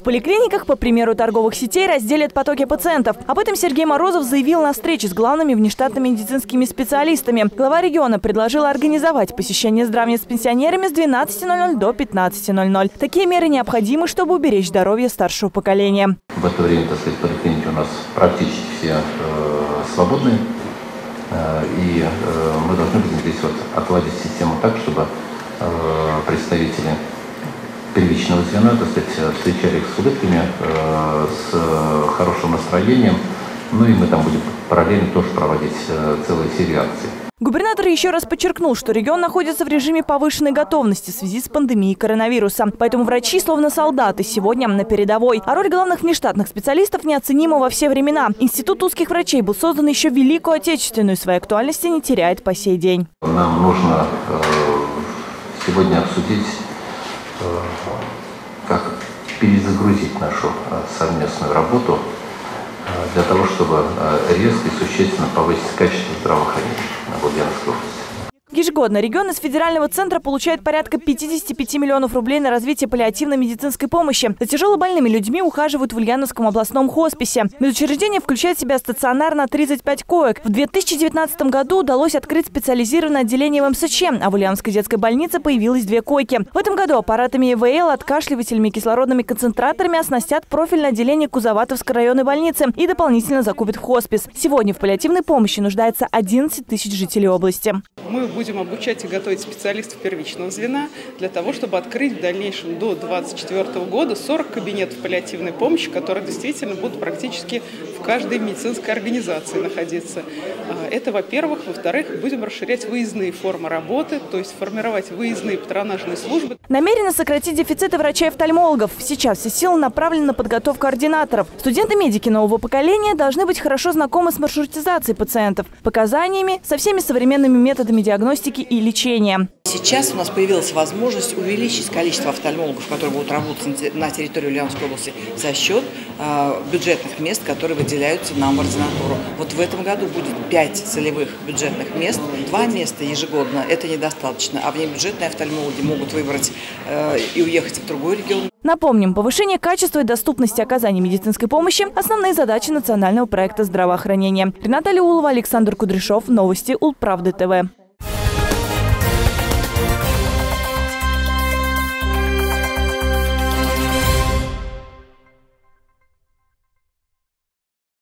В поликлиниках, по примеру торговых сетей, разделят потоки пациентов. Об этом Сергей Морозов заявил на встрече с главными внештатными медицинскими специалистами. Глава региона предложила организовать посещение здравниц с пенсионерами с 12.00 до 15.00. Такие меры необходимы, чтобы уберечь здоровье старшего поколения. В это время, так сказать, поликлиники у нас практически все э, свободные. Э, и э, мы должны будем здесь вот отладить систему так, чтобы э, представители первичного звена, так сказать, встречали их с улыбками, с хорошим настроением. Ну и мы там будем параллельно тоже проводить целые серии акций. Губернатор еще раз подчеркнул, что регион находится в режиме повышенной готовности в связи с пандемией коронавируса. Поэтому врачи, словно солдаты, сегодня на передовой. А роль главных внештатных специалистов неоценима во все времена. Институт узких врачей был создан еще в Великую Отечественную и своей актуальности не теряет по сей день. Нам нужно э, сегодня обсудить, э, как перезагрузить нашу э, совместную работу для того, чтобы резко и существенно повысить качество здравоохранения на Ульяновской области. Ежегодно регион из федерального центра получает порядка 55 миллионов рублей на развитие паллиативной медицинской помощи. За тяжелобольными людьми ухаживают в Ульяновском областном хосписе. Медучреждение включает в себя стационар на 35 коек. В 2019 году удалось открыть специализированное отделение в МСЧ, а в Ульяновской детской больнице появилось две койки. В этом году аппаратами ИВЛ, откашливателями и кислородными концентраторами оснастят профильное отделение Кузоватовской районной больницы и дополнительно закупят в хоспис. Сегодня в паллиативной помощи нуждается 11 тысяч жителей области. Мы будем обучать и готовить специалистов первичного звена для того, чтобы открыть в дальнейшем до 2024 года 40 кабинетов паллиативной помощи, которые действительно будут практически в каждой медицинской организации находиться. А, это, во-первых. Во-вторых, будем расширять выездные формы работы, то есть формировать выездные патронажные службы. Намерено сократить дефициты врачей-офтальмологов. Сейчас все силы направлены на подготовку координаторов. Студенты-медики нового поколения должны быть хорошо знакомы с маршрутизацией пациентов, показаниями, со всеми современными методами диагностики диагностики и лечения. Сейчас у нас появилась возможность увеличить количество офтальмологов, которые будут работать на территории Ульяновской области за счет э, бюджетных мест, которые выделяются нам в ординатуру. Вот в этом году будет 5 целевых бюджетных мест, два места ежегодно, это недостаточно, а внебюджетные офтальмологи могут выбрать э, и уехать в другой регион. Напомним, повышение качества и доступности оказания медицинской помощи – основные задачи национального проекта здравоохранения. Рената Леулова, Александр Кудряшов. Новости Улправды ТВ.